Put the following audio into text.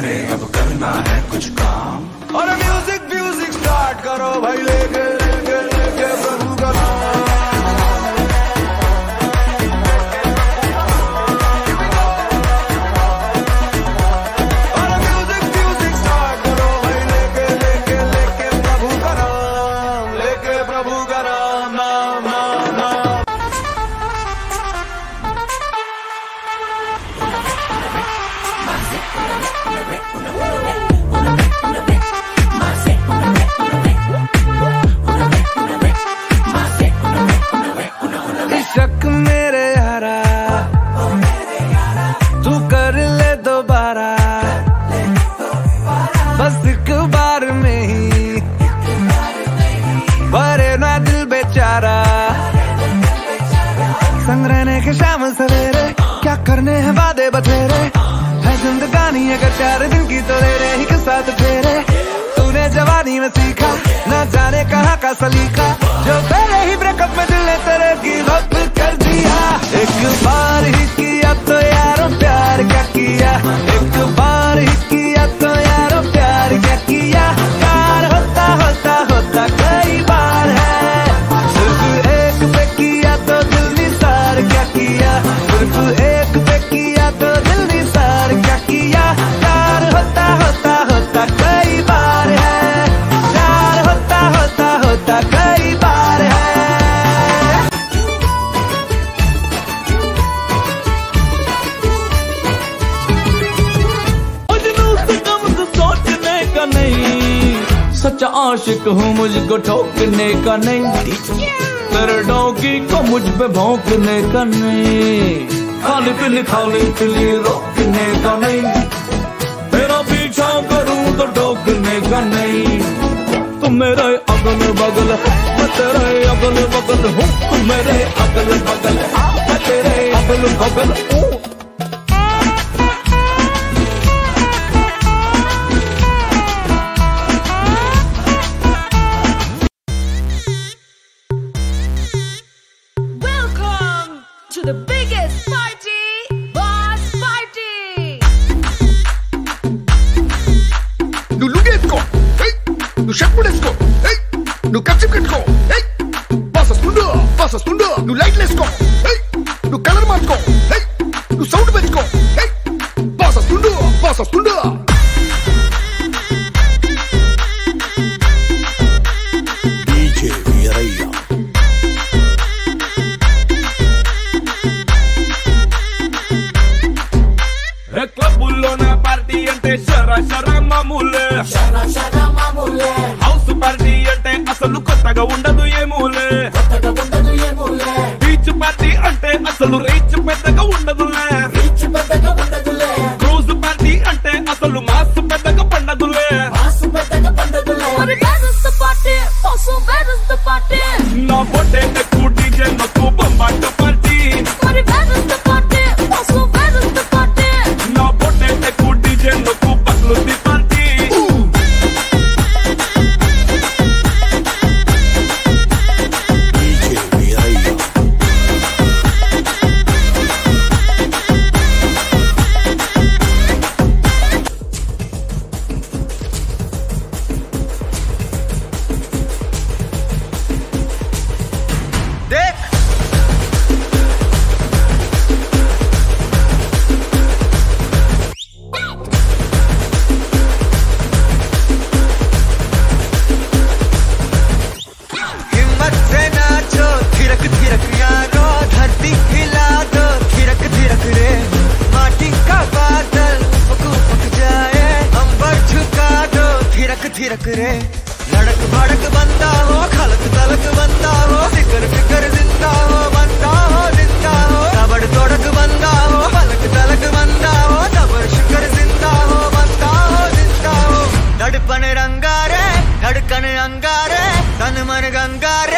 करे अब करना है कुछ काम। और म्यूज़िक म्यूज़िक स्टार्ट करो भाई लेके लेके लेके प्रभु शक मेरे यारा, तू कर ले दोबारा। बस बार में ही, भरे ना दिल बेचारा। संग रहने के शाम सवेरे, क्या करने हैं वादे बतेरे है जिंदगानी अगर चार दिन की तो ले रहे साथ फेरे। तूने जवानी में सीखा, ना जाने कहाँ का सलीका। आशिक हूँ मुझको ठोकने का नहीं। तेरे डोगी को मुझ पे भौंकने का नहीं। खाली पिली खाली पिली रोकने का नहीं। तेरा पीछा करूँ तो ठोकने का नहीं। तुम मेरे अगल बगल मैं तेरे अगल बगल हूँ। तुम मेरे अगल बगल मैं तेरे अगल बगल to the biggest party, Boss Party! నువ్వు లుగేసుకో ఏయ్! నువ్వు షర్ట్ వేసుకో నువ్వు కచ్చిప్ కట్టుకో ఏయ్! బాస్ వస్తుండు బాస్ వస్తుండు నువ్వు లైట్లు వేసుకో ఏయ్! నువ్వు కలర్ మార్చుకో ఏయ్! నువ్వు సౌండ్ పెంచుకో ఏయ్! బాస్ వస్తుండు బాస్ వస్తుండు షరా షరా మామూలే. హౌస్ పార్టీ అంటే అసలు కొత్తగా ఉండదు ఏమూలే फिरे लड़क भड़क बंदा हो खलक तलक बंदा हो फिकर फिकर जिंदा हो बंदा हो जिंदा हो तबड़ तोड़क बंदा हो हलक तलक बंदा हो तबड़ शुकर जिंदा हो बंदा हो जिंदा हो धड़पन रंगारे धड़कन अंगारे तन मन गंगारे